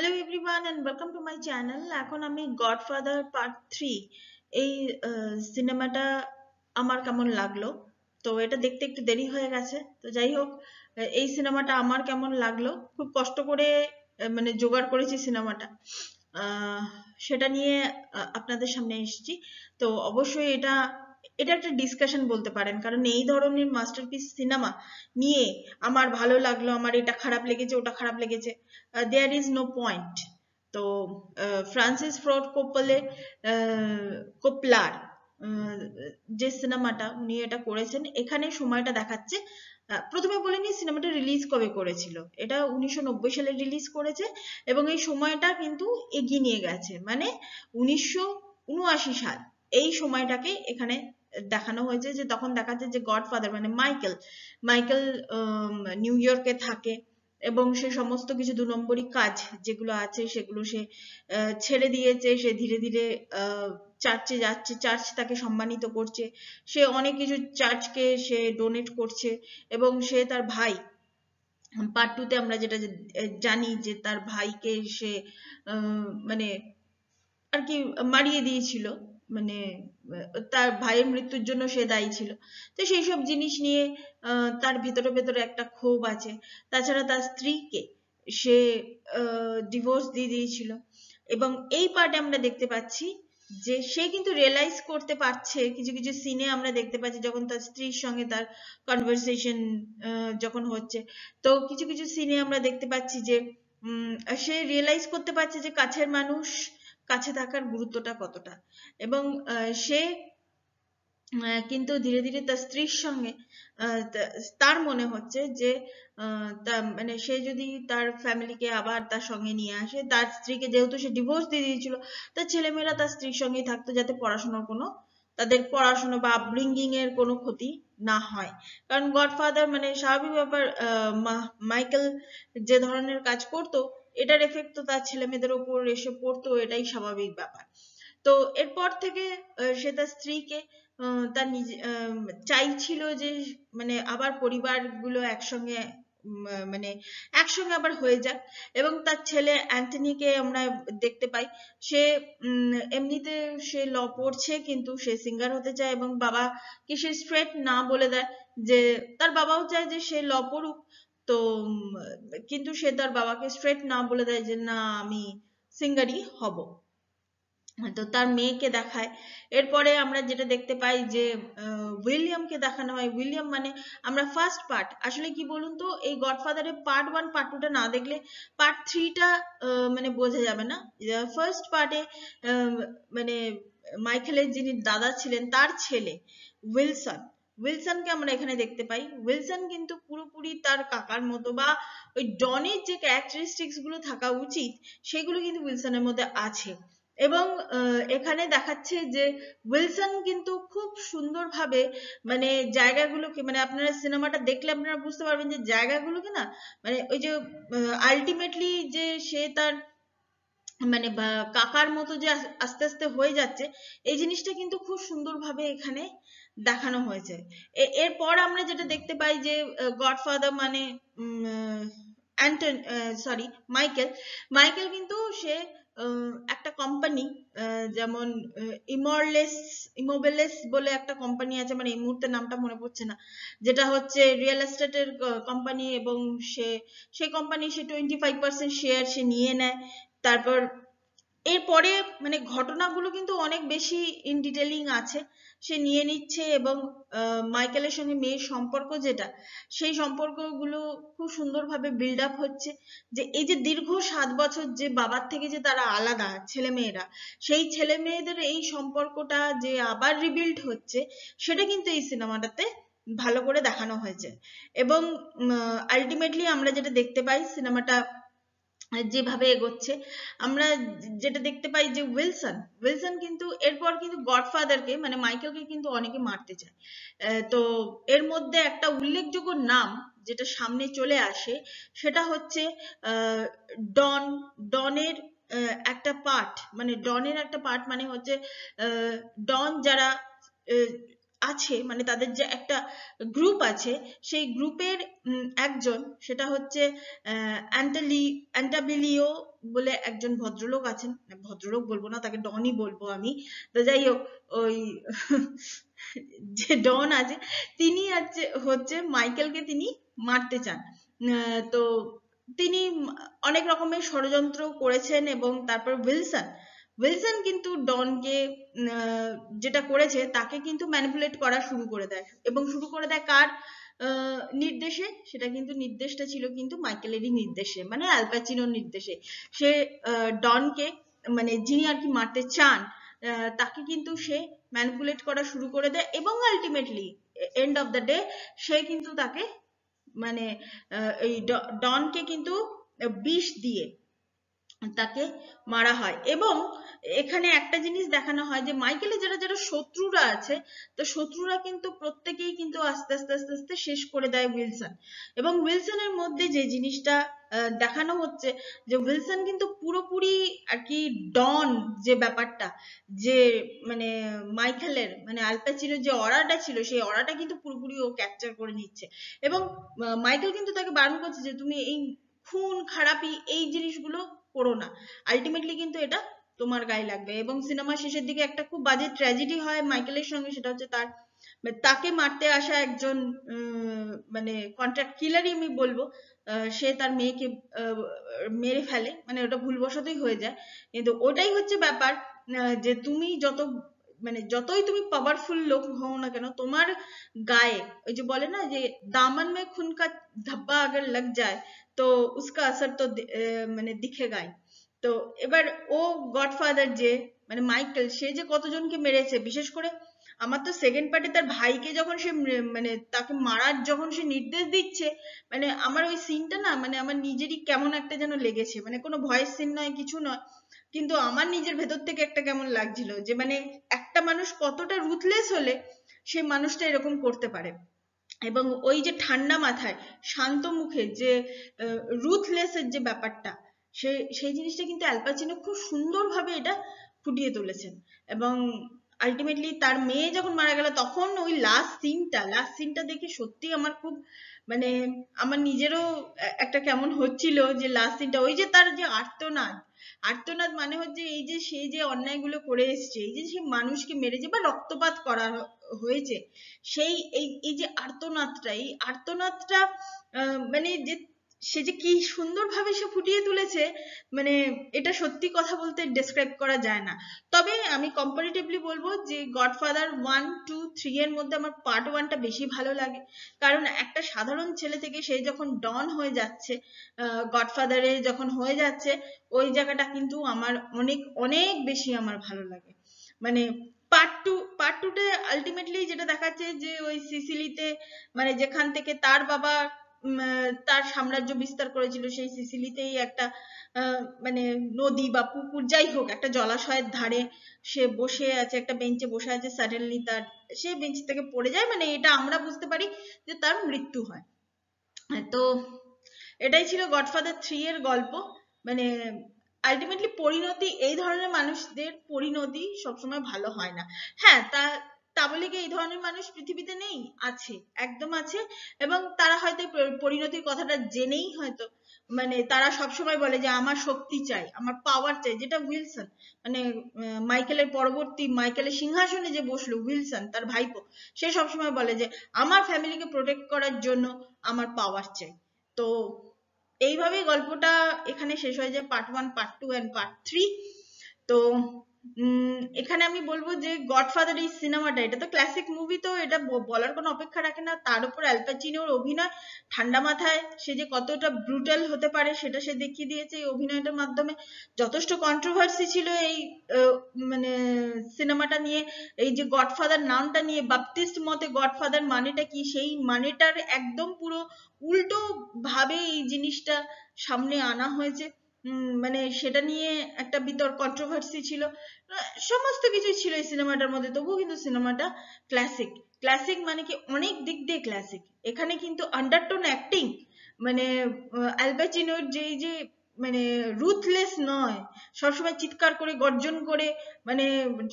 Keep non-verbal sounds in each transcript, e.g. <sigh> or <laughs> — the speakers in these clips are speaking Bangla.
Hello everyone and welcome to my channel এখন আমি গডফাদার পার্ট থ্রি এই সিনেমাটা আমার কেমন লাগল? তো এটা দেখতে একটু দেরি হয়ে গেছে। তো যাই হোক, এই সিনেমাটা আমার কেমন লাগল? খুব কষ্ট করে মানে জোগাড় করেছি সিনেমাটা সেটা নিয়ে আপনাদের সামনে এসেছি। তো অবশ্যই এটা এটা একটা ডিসকাশন বলতে পারেন। কারণ এই ধরনের মাস্টারপিস সিনেমা নিয়ে আমার ভালো লাগল, আমার এটা খারাপ লেগেছে, ওটা খারাপ লেগেছে। দেয়ার ইজ নো পয়েন্ট তো ফ্রান্সিস ফ্রড কোপলে কোপলার যে সিনেমাটা উনি এটা করেছেন, এখানে সময়টা দেখাচ্ছে। প্রথমে বলে নিই সিনেমাটা রিলিজ কবে করেছিল? এটা উনিশশো নব্বই সালে রিলিজ করেছে এবং এই সময়টা কিন্তু এগিয়ে নিয়ে গেছে। মানে উনিশশো উনআশি সাল। এই সময়টাকে এখানে দেখানো হয়েছে যে তখন দেখাচ্ছে যে গডফাদার মানে মাইকেল মাইকেল নিউ ইয়র্কে থাকে এবং সে সমস্ত কিছু দু নম্বরই কাজ যেগুলো আছে সেগুলো সে ছেড়ে দিয়েছে, সে ধীরে ধীরে চার্চে যাচ্ছে, চার্চ তাকে সম্মানিত করছে, সে অনেক কিছু চার্চকে সে ডোনেট করছে এবং সে তার ভাই পার্ট টুতে আমরা যেটা জানি যে তার ভাইকে সে মানে আর কি মারিয়ে দিয়েছিল। মানে তার ভাইয়ের মৃত্যুর জন্য সে দায়ী ছিল। তো সেই সব জিনিস নিয়ে তার ভেতরে ভেতরে একটা ক্ষোভ আছে। তাছাড়া তার স্ত্রীকে সে ডিভোর্স দিয়ে দিয়েছিল। এবং এই পার্টে আমরা দেখতে পাচ্ছি যে সে কিন্তু রিয়েলাইজ করতে পারছে, কিছু কিছু সিনে আমরা দেখতে পাচ্ছি যখন তার স্ত্রীর সঙ্গে তার কনভারসেশন যখন হচ্ছে। তো কিছু কিছু সিনে আমরা দেখতে পাচ্ছি যে সে রিয়েলাইজ করতে পারছে যে কাছের মানুষ কাছে থাকার গুরুত্বটা কতটা? এবং সে কিন্তু ধীরে ধীরে তার স্ত্রীর সঙ্গে তার মনে হচ্ছে যে মানে সে যদি তার ফ্যামিলিকে আবার তার সঙ্গে নিয়ে আসে, তার স্ত্রীকে যেহেতু সে ডিভোর্স দিয়ে দিয়েছিল তার ছেলেমেয়েরা তার স্ত্রীর সঙ্গেই থাকতো যাতে পড়াশোনার কোনো, তাদের পড়াশোনা বা আপব্রিঙ্গিং এর কোনো ক্ষতি না হয়। কারণ গডফাদার মানে স্বাভাবিক ব্যাপার মাইকেল যে ধরনের কাজ করতো এটার এফেক্ট তো তার ছেলে মেয়েদের ওপর এসে পড়তো এটাই স্বাভাবিক ব্যাপার। তো এরপর থেকে সে তার স্ত্রীকে তার নিজে চাইছিল যে মানে আবার পরিবারগুলো একসঙ্গে মানে একসঙ্গে আবার হয়ে যাক। এবং তার ছেলে অ্যান্টনিকে আমরা দেখতে পাই। সে এমনিতে সে ল পড়ছে, কিন্তু সে সিঙ্গার হতে চায় এবং বাবাকে সে স্ট্রেট না বলে দেয় যে, তার বাবাও চায় যে সে ল পড়ুক। তো কিন্তু সে তার বাবাকে স্ট্রেট না বলে দেয় যে, না, আমি সিঙ্গারই হব। তো তার মেয়েকে দেখায়। এরপরে আমরা যেটা দেখতে পাই যে উইলিয়ামকে দেখানো হয়। উইলিয়াম মানে আমরা ফার্স্ট পার্ট আসলে কি বলুন তো, এই গডফাদারের পার্ট ওয়ান পার্ট টুটা না দেখলে পার্ট থ্রিটা মানে বোঝা যাবে না। ফার্স্ট পার্টে মানে মাইকেলের যিনি দাদা ছিলেন, তার ছেলে, উইলসন। উইলসনকে আমরা এখানে দেখতে পাই। উইলসন কিন্তু পুরোপুরি তার কাকার মতো বা ওই ডনের যে গুলো থাকা উচিত, সেগুলো কিন্তু উইলসনের মধ্যে আছে। এবং এখানে দেখাচ্ছে যে উইলসন কিন্তু খুব সুন্দরভাবে মানে জায়গাগুলোকে মানে আপনারা সিনেমাটা দেখলে আপনারা বুঝতে পারবেন যে জায়গাগুলোকে না মানে ওই যে আলটিমেটলি যে সে তার মানে কাকার মতো যে আস্তে আস্তে হয়ে যাচ্ছে, এই জিনিসটা কিন্তু খুব সুন্দরভাবে এখানে দেখানো হয়েছে। এরপর আমরা যেটা দেখতে পাই যে গডফাদার মানে সরি মাইকেল মাইকেল কিন্তু সে একটা কোম্পানি যেমন ইমরলেস ইমোবেলেস বলে একটা কোম্পানি আছে মানে এই মুহূর্তে নামটা মনে পড়ছে না। যেটা হচ্ছে রিয়েল এস্টেটের কোম্পানি এবং সে সেই কোম্পানি সে টোয়েন্টি ফাইভ পার্সেন্ট শেয়ার সে নিয়ে নেয়। তারপর এরপরে মানে ঘটনাগুলো কিন্তু অনেক বেশি ইন ডিটেলিং আছে। সে নিয়ে নিচ্ছে এবং মাইকেলের সঙ্গে মেয়ের সম্পর্ক যেটা, সেই সম্পর্কগুলো খুব সুন্দরভাবে বিল্ড আপ হচ্ছে যে এই যে দীর্ঘ সাত বছর যে বাবার থেকে যে তারা আলাদা ছেলে মেয়েরা, সেই ছেলে মেয়েদের এই সম্পর্কটা যে আবার রিবিল্ড হচ্ছে, সেটা কিন্তু এই সিনেমাটাতে ভালো করে দেখানো হয়েছে। এবং আলটিমেটলি আমরা যেটা দেখতে পাই সিনেমাটা যেভাবে এগোচ্ছে। আমরা যেটা দেখতে পাই যে উইলসন উইলসন কিন্তু এরপর কিন্তু গডফাদারকে মানে মাইকেলকে কিন্তু অনেকে মারতে চায়। তো এর মধ্যে একটা উল্লেখযোগ্য নাম যেটা সামনে চলে আসে, সেটা হচ্ছে ডন, ডনের একটা পার্ট মানে ডনের একটা পার্ট মানে হচ্ছে ডন যারা আছে মানে তাদের যে একটা গ্রুপ আছে, সেই গ্রুপের একজন, সেটা হচ্ছে অ্যান্টাবিলিও বলে একজন ভদ্রলোক আছেন, ভদ্রলোক বলব না, তাকে ডনই বলব আমি, তো যাই হোক, ওই <laughs> যে ডন আছে, তিনি আছে হচ্ছে মাইকেলকে তিনি মারতে চান। তো তিনি অনেক রকমের ষড়যন্ত্র করেছেন এবং তারপর উইলসন উইলসন কিন্তু ডনকে যেটা করেছে, তাকে কিন্তু ম্যানিপুলেট করা শুরু করে দেয়। এবং শুরু করে দেয় কার নির্দেশে? সেটা কিন্তু নির্দেশটা ছিল কিন্তু মাইকেলেরই নির্দেশে মানে অ্যালপাচিনোর নির্দেশে। সে ডনকে মানে যিনি আর কি মারতে চান তাকে কিন্তু সে ম্যানিপুলেট করা শুরু করে দেয় এবং ultimately end of the day সে কিন্তু তাকে মানে এই ডনকে কিন্তু বিষ দিয়ে তাকে মারা হয়। এবং এখানে একটা জিনিস দেখানো হয় যে মাইকেলের যারা যারা শত্রুরা আছে, তো শত্রুরা কিন্তু প্রত্যেকেই কিন্তু আস্তে আস্তে আস্তে আস্তে শেষ করে দেয় উইলসন। এবং উইলসনের মধ্যে যে জিনিসটা দেখানো হচ্ছে যে, উইলসন কিন্তু পুরোপুরি আর কি ডন যে ব্যাপারটা, যে মানে মাইকেলের মানে আলপাচিনোর যে অরাটা ছিল, সেই অরাটা কিন্তু পুরোপুরি ও ক্যাপচার করে নিচ্ছে। এবং মাইকেল কিন্তু তাকে বারণ করছে যে, তুমি এই খুন, খারাপি, এই জিনিসগুলো করো না। আলটিমেটলি কিন্তু এটা তোমার গায়ে লাগবে এবং সিনেমা শেষের দিকে একটা খুব বাজে ট্র্যাজেডি হয় মাইকেলের সঙ্গে, সেটা হচ্ছে তার তাকে মারতে আসা একজন মানে কন্ট্রাক্ট কিলারই আমি বলব সে তার মেয়েকে মেরে ফেলে মানে ওটা ভুলবশতই হয়ে যায়। কিন্তু ওটাই হচ্ছে ব্যাপার যে তুমি যত মানে যতই তুমি পাওয়ারফুল লোক হও না কেন, তোমার গায়ে, ওই যে বলে না যে দামন মে খুন কা ধব্বা আগর লাগ যায় তো উসকা আসর তো মানে দিখে গায় তো এবার ও গডফাদার যে মানে মাইকেল, সে যে কতজনকে মেরেছে, বিশেষ করে আমার তো সেকেন্ড পার্টে তার ভাইকে যখন সে মানে তাকে মারার যখন সে নির্দেশ দিচ্ছে মানে আমার ওই সিনটা না মানে আমার নিজেরই কেমন একটা যেন লেগেছে। মানে কোনো ভয়েস সিন নয়, কিছু নয়, কিন্তু আমার নিজের ভেতর থেকে একটা কেমন লাগছিল যে মানে একটা মানুষ কতটা রুথলেস হলে সেই মানুষটা এরকম করতে পারে। এবং ওই যে ঠান্ডা মাথায়, শান্ত মুখে যে রুথলেসের যে ব্যাপারটা, সে, সেই জিনিসটা কিন্তু অ্যালপাচিনো খুব সুন্দর ভাবে এটা ফুটিয়ে তুলেছেন। এবং আলটিমেটলি তার মেয়ে যখন মারা গেল, তখন ওই লাস্ট সিনটা লাস্ট সিনটা দেখে সত্যি আমার খুব মানে আমার নিজেরও একটা কেমন হচ্ছিল যে লাস্ট সিনটা ওই যে তার যে আর্তনাদ আর্তনাদ মানে হচ্ছে এই যে সে যে অন্যায়গুলো করে এসছে, এই যে সে মানুষকে মেরেছে বা রক্তপাত করা হয়েছে, সেই এই এই যে আর্তনাদটা, এই আর্তনাদটা মানে যে সে যে কি সুন্দরভাবে সে ফুটিয়ে তুলেছে মানে এটা সত্যি কথা বলতে ডেসক্রাইব করা যায় না। তবে আমি কম্পারিটিভলি বলব যে গডফাদার ওয়ান টু থ্রি এর মধ্যে আমার পার্ট ওয়ানটা বেশি ভালো লাগে। কারণ একটা সাধারণ ছেলে থেকে সে যখন ডন হয়ে যাচ্ছে গডফাদারে যখন হয়ে যাচ্ছে, ওই জায়গাটা কিন্তু আমার অনেক অনেক বেশি আমার ভালো লাগে। মানে পার্ট টু পার্ট টুতে আলটিমেটলি যেটা দেখাচ্ছে যে ওই সিসিলিতে মানে যেখান থেকে তার বাবা তার সাম্রাজ্য বিস্তার করেছিল সেই সিসিলিতেই একটা মানে নদী বা পুকুর, যাই হোক, একটা জলাশয়ের ধারে সে বসে আছে, একটা বেঞ্চে বসে আছে সাডেনলি তার, সে বেঞ্চ থেকে পড়ে যায় মানে এটা আমরা বুঝতে পারি যে তার মৃত্যু হয়। তো এটাই ছিল গডফাদার থ্রি এর গল্প। মানে আলটিমেটলি পরিণতি, এই ধরনের মানুষদের পরিণতি সবসময় ভালো হয় না। হ্যাঁ তা তা বলে কি এই ধরনের মানুষ পৃথিবীতে নেই? আছে, একদম আছে। এবং তারা হয়তো পরিণতির কথাটা জেনেই হয়তো মানে তারা সবসময় বলে যে আমার শক্তি চাই, আমার পাওয়ার চাই, যেটা উইলসন মানে মাইকেলের পরবর্তী, মাইকেলের সিংহাসনে যে বসল, উইলসন, তার ভাইপো, সে সবসময় বলে যে আমার ফ্যামিলিকে প্রোটেক্ট করার জন্য আমার পাওয়ার চাই। তো এইভাবেই গল্পটা এখানে শেষ হয়ে যায় part one part two and part three তো এখানে আমি বলব যে গডফাদার এই সিনেমাটা এটা তো ক্লাসিক মুভি তো, এটা বলার কোনো অপেক্ষা রাখে না। তার উপর অ্যালপাচিনোর অভিনয়, ঠান্ডা মাথায় সে যে কতটা ব্রুটাল হতে পারে সেটা সে দেখিয়ে দিয়েছে এই অভিনয়টার মাধ্যমে। যথেষ্ট কন্ট্রোভার্সি ছিল এই মানে সিনেমাটা নিয়ে। এই যে গডফাদার নামটা নিয়ে বাপটিস্ট মতে গডফাদার মানেটা কি? সেই মানেটার একদম পুরো উল্টো ভাবে এই জিনিসটা সামনে আনা হয়েছে। মানে সেটা নিয়ে একটা বিতর্ক কন্ট্রোভার্সি ছিল। সমস্ত কিছুই ছিল এই সিনেমাটার মধ্যে। তবুও কিন্তু সিনেমাটা ক্লাসিক ক্লাসিক মানে কি অনেক দিক দিয়ে ক্লাসিক এখানে কিন্তু আন্ডারটোন অ্যাক্টিং মানে অ্যালবাচিনোর যে যে মানে রুথলেস নয়, সবসময় চিৎকার করে, গর্জন করে মানে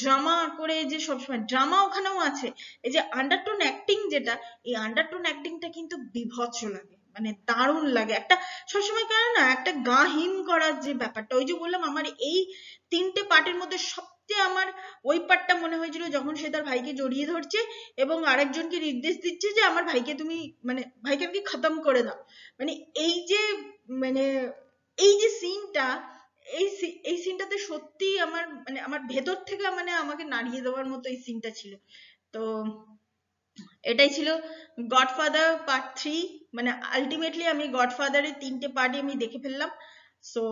ড্রামা করে যে সবসময় ড্রামা ওখানেও আছে। এই যে আন্ডারটোন অ্যাক্টিং যেটা, এই আন্ডারটোন অ্যাক্টিংটা কিন্তু বিভৎস লাগে। মানে দারুণ লাগে। একটা সবসময় কেন না একটা গা হিম করার যে ব্যাপারটা, ওই যে বললাম আমার এই তিনটে পার্টের মধ্যে সবচেয়ে আমার ওই পার্টটা মনে হয়েছিল যখন সে তার ভাইকে জড়িয়ে ধরছে এবং আরেকজনকে নির্দেশ দিচ্ছে যে আমার ভাইকে তুমি মানে ভাইকে কি খতম করে দাও। মানে এই যে মানে এই যে সিনটা এই এই সিনটাতে সত্যি আমার মানে আমার ভেতর থেকে মানে আমাকে নাড়িয়ে দেওয়ার মতো এই সিনটা ছিল। তো এটাই ছিল গডফাদার পার্ট থ্রি মানে আলটিমেটলি আমি গডফাদারের তিনটে পার্টই আমি দেখে ফেললাম। সো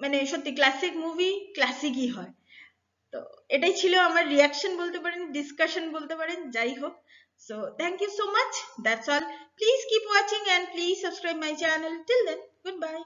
মানে সত্যি ক্লাসিক মুভি ক্লাসিকই হয়। তো এটাই ছিল আমার রিয়াকশন বলতে পারেন ডিসকাশন বলতে পারেন, যাই হোক। So, thank you so much, that's all. Please keep watching and please subscribe my channel. Then good goodbye.